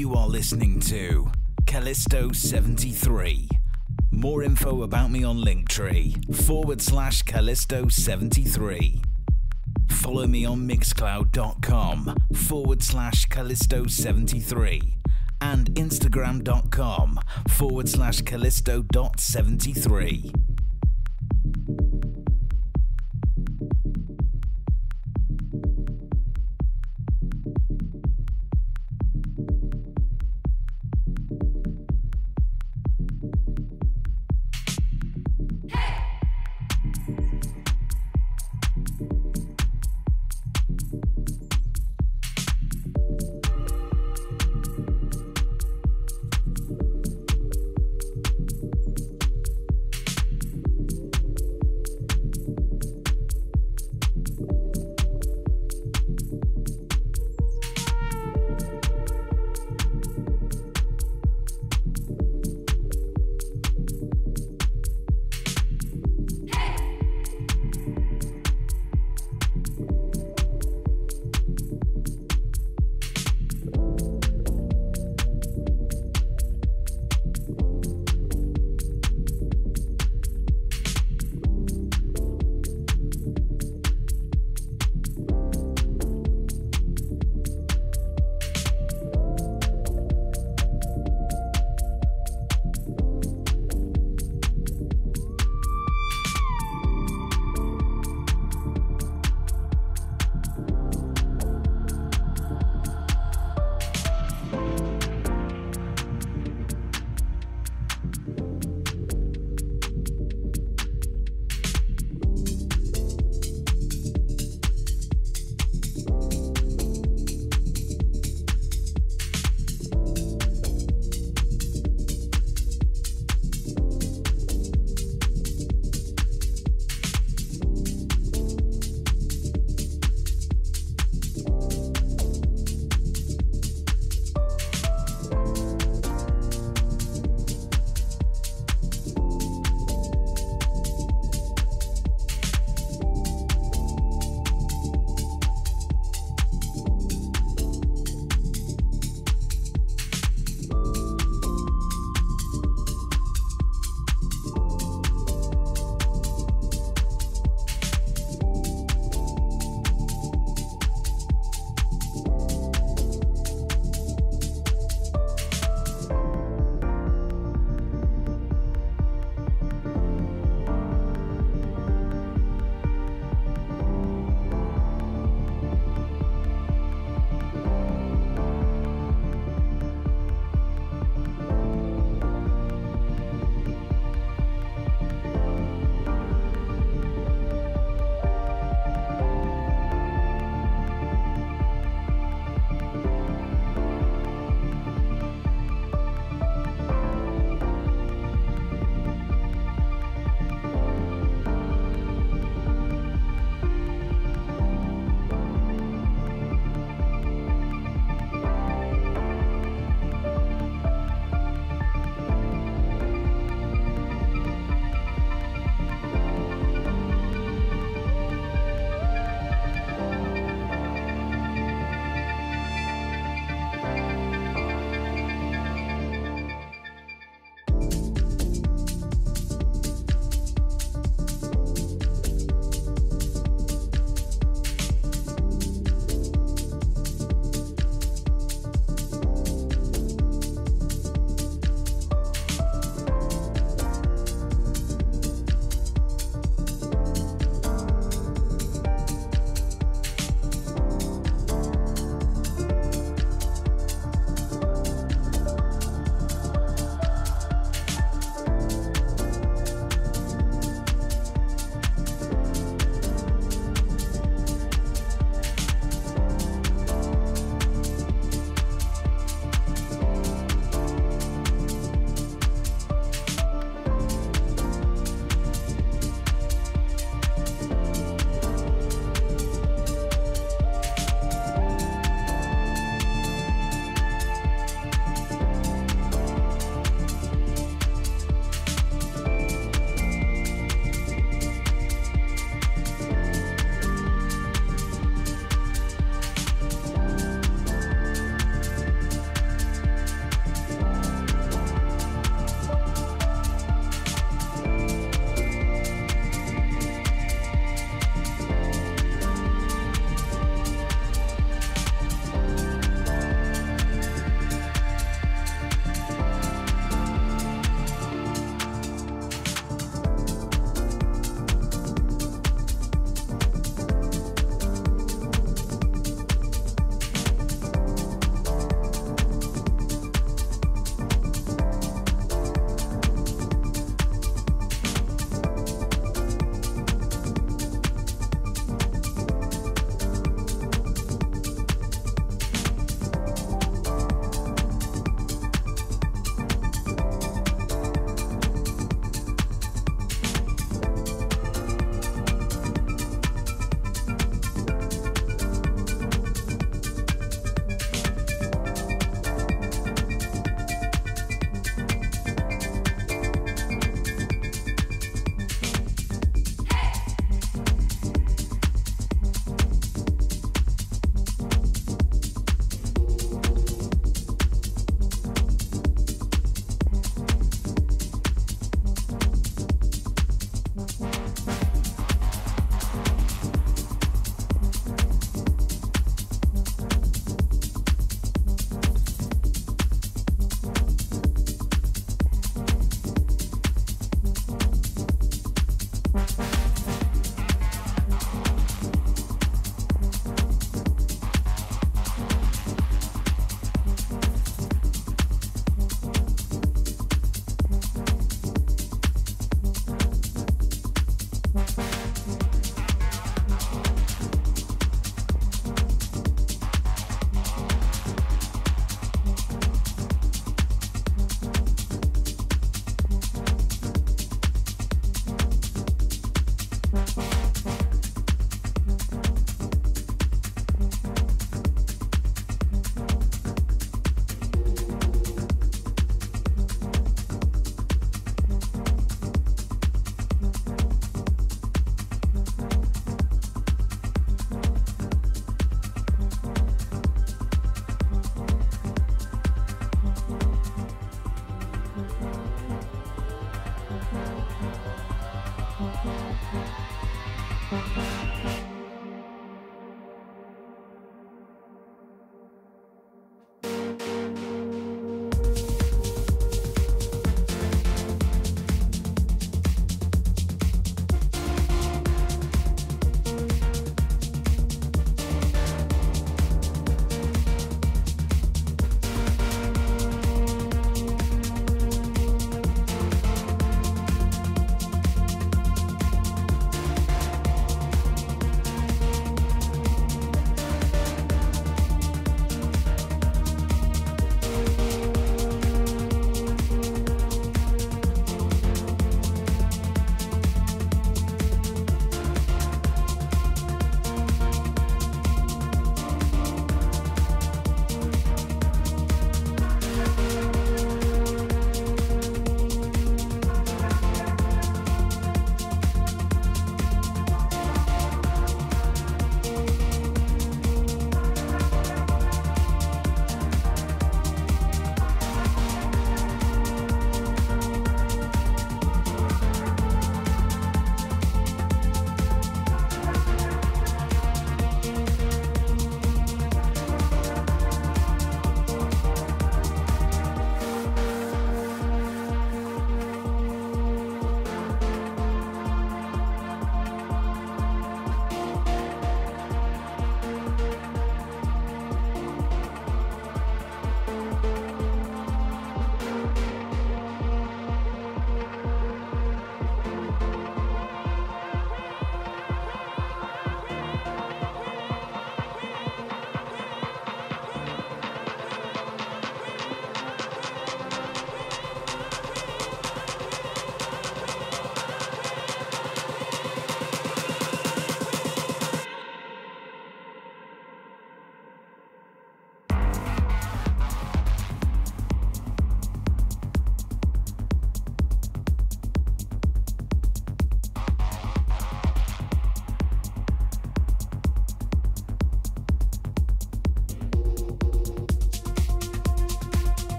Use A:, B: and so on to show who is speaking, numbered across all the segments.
A: You are listening to Calisto73. More info about me on Linktree forward slash Calisto73. Follow me on mixcloud.com forward slash Calisto73 and Instagram.com forward slash Calisto.73.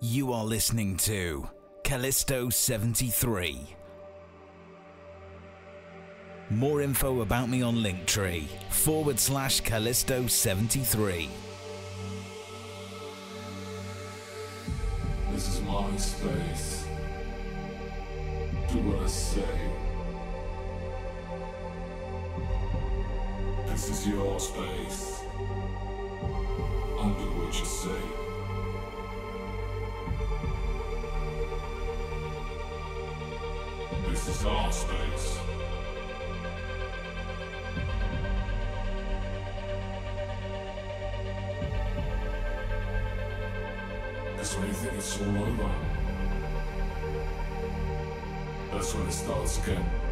A: You are listening to Calisto 73. More info about me on Linktree forward slash Calisto 73.
B: This is my space. Do what I say. This is your space. I'll do what you say. Is our space. That's when you think it's all over. That's when it starts again.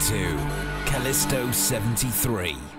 A: To Calisto 73.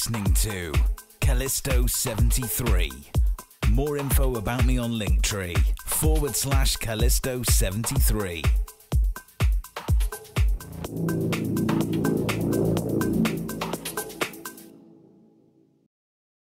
A: Listening to Calisto73. More info about me on Linktree forward slash Calisto73.